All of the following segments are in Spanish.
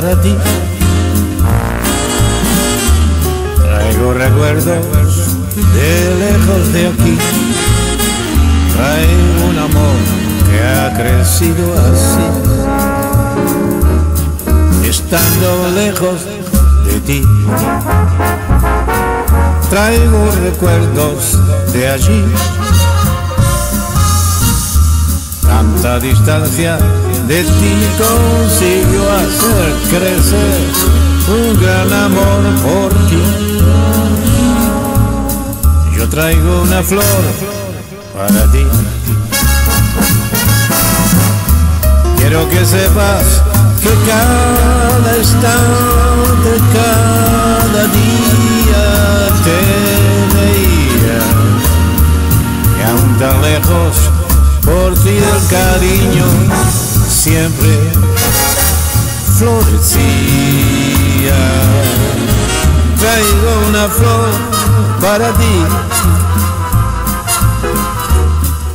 para ti. Traigo recuerdos de lejos de aquí. Traigo un amor que ha crecido así. Estando lejos de ti. Traigo recuerdos de allí. Tanta distancia de ti consiguió hacer crecer un gran amor por ti. Yo traigo una flor para ti. Quiero que sepas que cada instante, cada día te veía. Y aún tan lejos, por ti el cariño siempre florecía. Traigo una flor para ti.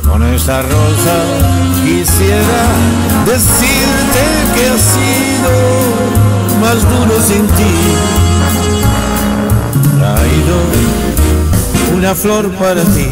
Con esta rosa quisiera decirte que ha sido más duro sin ti. Traído una flor para ti.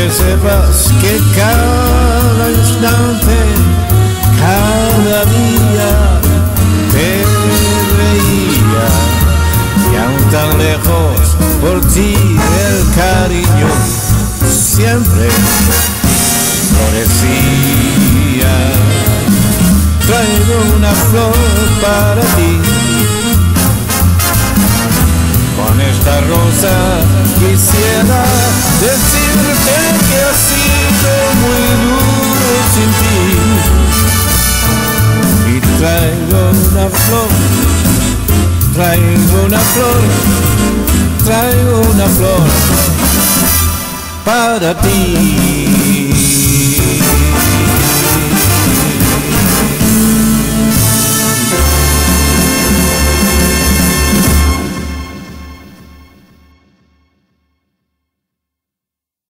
Que sepas que cada instante, cada día te veía y aún tan lejos por ti el cariño siempre florecía. Traigo una flor para ti. Traigo una flor, traigo una flor para ti.